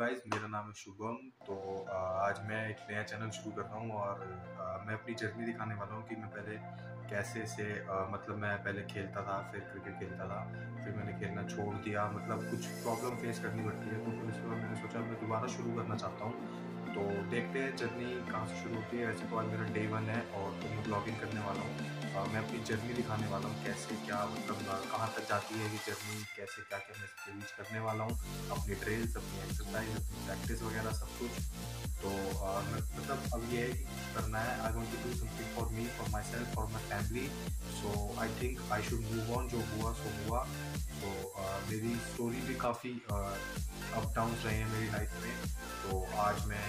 शुभम। तो आज मैं एक नया चैनल शुरू कर रहा हूँ और मैं अपनी जर्नी दिखाने वाला हूँ कि मैं पहले कैसे से मतलब मैं पहले खेलता था, फिर क्रिकेट खेलता था, फिर मैंने खेलना छोड़ दिया। मतलब कुछ प्रॉब्लम फेस करनी पड़ती है तो फिर उसके बाद मैंने सोचा, मैं दोबारा शुरू करना चाहता हूँ। तो देखते हैं जर्नी कहाँ से शुरू होती है। वैसे तो आज मेरा डे वन है और तो मैं ब्लॉगिंग करने वाला हूँ। मैं अपनी जर्नी दिखाने वाला हूँ, कैसे क्या मतलब कहाँ तक जाती है ये जर्नी कैसे क्या क्या मैं करने वाला हूँ। अपनी ड्रेस अपनी एक्सरसाइज अपनी प्रैक्टिस वगैरह सब कुछ। तो मतलब अब ये करना है। I want to do something for me for myself for my family so I think I should move on जो हुआ, सो हुआ। तो मेरी स्टोरी भी काफ़ी अप डाउन रहे हैं मेरी लाइफ में। तो आज मैं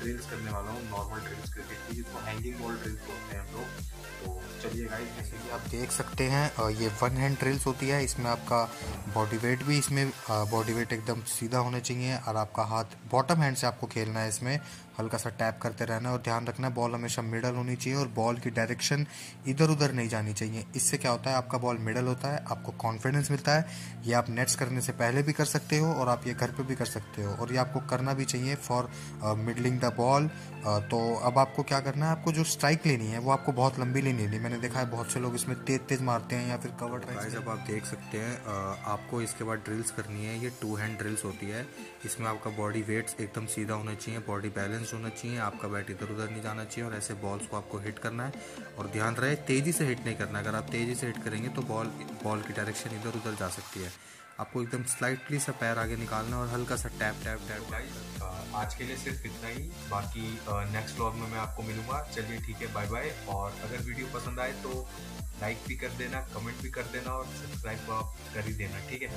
ड्रिल्स करने वाला हूँ। नॉर्मल ड्रिल्स क्रिकेट की, जिसको हैंगिंग बॉल ड्रिल्स बोलते हैं हम लोग। तो चलिए गाइस जैसे कि आप देख सकते हैं ये वन हैंड ड्रिल्स होती है। इसमें आपका बॉडी वेट भी इसमें बॉडी वेट एकदम सीधा होना चाहिए और आपका हाथ बॉटम हैंड से आपको खेलना है इसमें। हल्का सा टैप करते रहना है और ध्यान रखना है बॉल हमेशा मिडल होनी चाहिए और बॉल की डायरेक्शन इधर उधर नहीं जानी चाहिए। इससे क्या होता है आपका बॉल मिडल होता है आपको कॉन्फिडेंस मिलता है। ये आप नेट्स करने से पहले भी कर सकते हो और आप ये घर पे भी कर सकते हो और ये आपको करना भी चाहिए फॉर मिडलिंग द बॉल तो अब आपको क्या करना है आपको जो स्ट्राइक लेनी है वो आपको बहुत लंबी लेनी है। मैंने देखा है बहुत से लोग इसमें तेज तेज मारते हैं या फिर कवर ड्राइव जब आप देख सकते हैं आपको इसके बाद ड्रिल्स करनी है। ये टू हैंड ड्रिल्स होती है। इसमें आपका बॉडी वेट्स एकदम सीधा होना चाहिए बॉडी बैलेंस होना चाहिए, आपका बैट इधर उधर नहीं जाना चाहिए और ऐसे बॉल्स को आपको हिट करना है। और ध्यान रहे, तेज़ी से हिट नहीं करना अगर आप तेज़ी से हिट करेंगे तो बॉल बॉल की डायरेक्शन इधर उधर जा सकती है। आपको एकदम स्लाइटली सा पैर आगे निकालना और हल्का सा टैप टैप टैप आज के लिए सिर्फ़ इतना ही। बाकी नेक्स्ट व्लॉग में मैं आपको मिलूँगा। चलिए ठीक है बाय बाय और अगर वीडियो पसंद आए तो लाइक भी कर देना कमेंट भी कर देना और सब्सक्राइब कर ही देना, ठीक है?